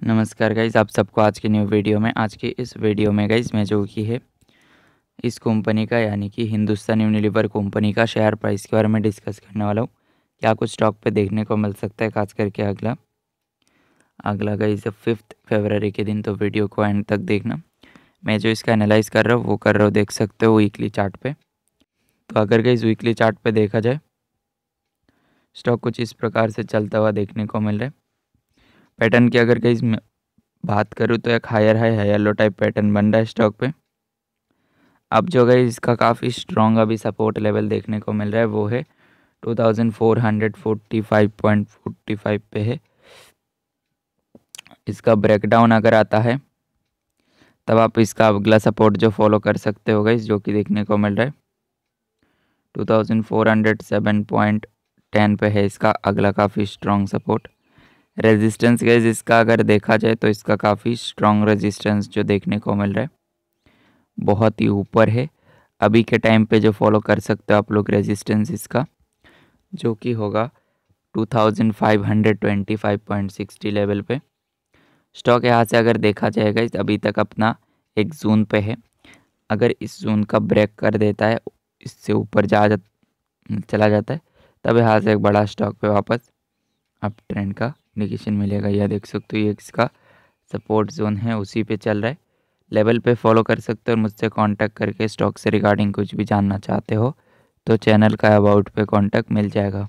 नमस्कार गाइज़ आप सबको आज की न्यू वीडियो में, आज के इस वीडियो में गाइज़ मैं जो कि है, इस कंपनी का, यानी कि हिंदुस्तान यूनिलीवर कंपनी का शेयर प्राइस के बारे में डिस्कस करने वाला हूँ। क्या कुछ स्टॉक पे देखने को मिल सकता है, खास करके अगला। अगला गाइज़ फिफ्थ फेबररी के दिन तो वीडियो को एंड तक देखना। मैं जो इसका एनालाइज कर रहा हूँ, वो कर रहा हूँ, देख सकते हो वीकली चार्ट पर तो अगर गई वीकली चार्ट देखा जाए स्टॉक कुछ इस प्रकार से चलता हुआ देखने को मिल रहा है। पैटर्न की अगर कहीं इसमें बात करूँ तो एक higher high yellow type pattern बन रहा है स्टॉक पे। अब जो गई इसका काफ़ी स्ट्रॉन्ग अभी सपोर्ट लेवल देखने को मिल रहा है, वो है 2445.45 पे है। इसका ब्रेकडाउन अगर आता है, तब आप इसका अगला सपोर्ट जो फॉलो कर सकते हो गई जो कि देखने को मिल रहा है। 2407.10 पे है इसका अगला काफ़ी स्ट्रॉन्ग सपोर्ट रेजिस्टेंस गैज इसका अगर देखा जाए तो इसका काफ़ी स्ट्रॉन्ग रेजिस्टेंस जो देखने को मिल रहा है बहुत ही ऊपर है। अभी के टाइम पे जो फॉलो कर सकते हो आप लोग रेजिस्टेंस इसका जो कि होगा 2525.60 लेवल पे। स्टॉक यहाँ से अगर देखा जाएगा अभी तक अपना एक जून पे है। अगर इस जून का ब्रेक कर देता है इससे ऊपर जा, जा चला जाता है तब यहाँ से एक बड़ा स्टॉक पे वापस अप ट्रेंड का इंडिकेशन मिलेगा। यह देख सकते हो, ये इसका सपोर्ट जोन है, उसी पे चल रहा है। लेवल पे फॉलो कर सकते हो और मुझसे कांटेक्ट करके स्टॉक से रिगार्डिंग कुछ भी जानना चाहते हो तो चैनल का अबाउट पे कांटेक्ट मिल जाएगा।